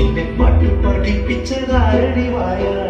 പിന്നെ പട്ടു പഠിപ്പിച്ചതാരടി വായാ.